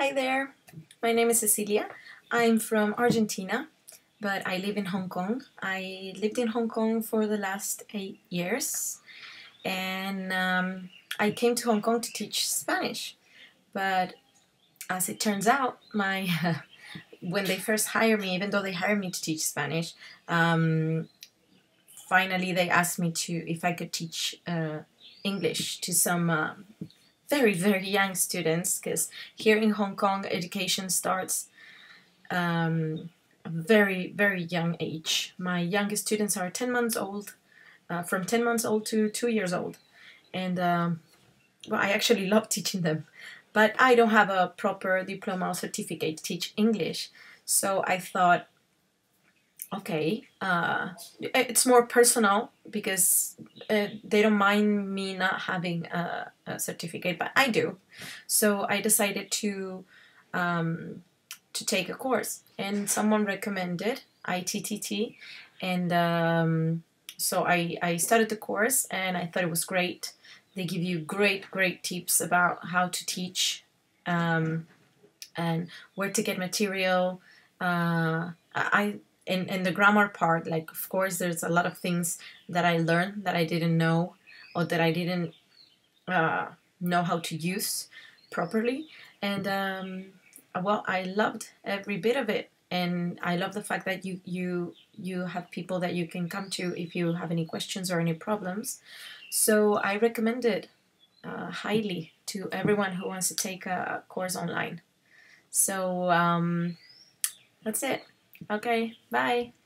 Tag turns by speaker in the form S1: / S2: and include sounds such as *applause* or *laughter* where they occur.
S1: Hi there, my name is Cecilia. I'm from Argentina, but I live in Hong Kong. I lived in Hong Kong for the last eight years, and um, I came to Hong Kong to teach Spanish. But as it turns out, my *laughs* when they first hired me, even though they hired me to teach Spanish, um, finally they asked me to if I could teach uh, English to some uh, very very young students because here in Hong Kong education starts um, a very very young age. My youngest students are 10 months old, uh, from 10 months old to 2 years old. And um, well, I actually love *laughs* teaching them. But I don't have a proper diploma or certificate to teach English. So I thought, okay, uh, it's more personal because uh, they don't mind me not having a, a, certificate, but I do. So I decided to um, to take a course, and someone recommended ITTT, and um, so I I started the course, and I thought it was great. They give you great great tips about how to teach, um, and where to get material. Uh, I in, in the grammar part, like of course there's a lot of things that I learned that I didn't know or that I didn't uh, know how to use properly. And um, well, I loved every bit of it, and I love the fact that you you you have people that you can come to if you have any questions or any problems. So I recommend it uh, highly to everyone who wants to take a course online. So um, that's it. Okay, bye.